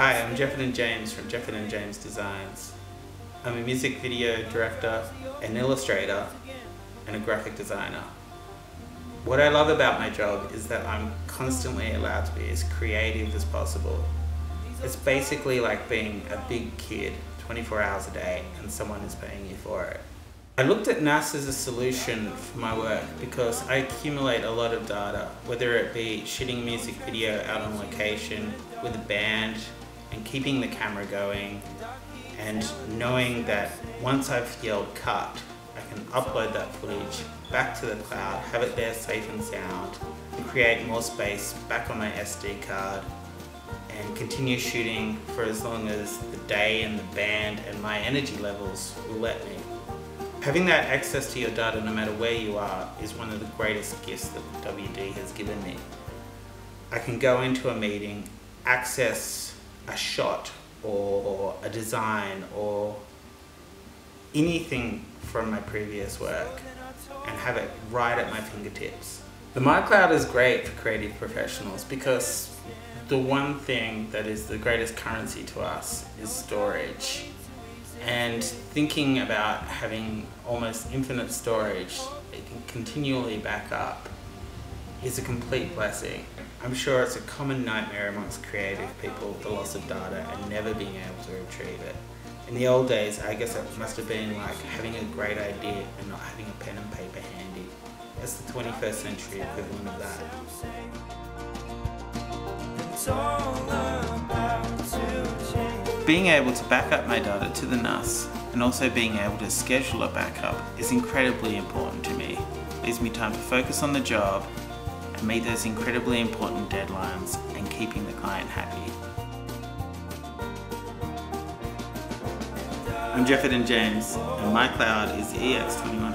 Jefferton James from Jefferton James Designs. I'm a music video director, an illustrator, and a graphic designer. What I love about my job is that I'm constantly allowed to be as creative as possible. It's basically like being a big kid 24 hours a day and someone is paying you for it. I looked at NAS as a solution for my work because I accumulate a lot of data, whether it be shooting music video out on location with a band and keeping the camera going and knowing that once I've yelled cut, I can upload that footage back to the cloud, have it there safe and sound, create more space back on my SD card and continue shooting for as long as the day and the band and my energy levels will let me. Having that access to your data no matter where you are is one of the greatest gifts that WD has given me. I can go into a meeting, access a shot or a design or anything from my previous work and have it right at my fingertips. The My Cloud is great for creative professionals because the one thing that is the greatest currency to us is storage and thinking about having almost infinite storage you can continually back up is a complete blessing. I'm sure it's a common nightmare amongst creative people, the loss of data and never being able to retrieve it. In the old days, I guess it must have been like having a great idea and not having a pen and paper handy. That's the 21st century equivalent of that being able to back up my data to the NAS and also being able to schedule a backup is incredibly important to me. It leaves me time to focus on the job meet those incredibly important deadlines and keeping the client happy. I'm Jefferton James and my cloud is the EX2100 by WD.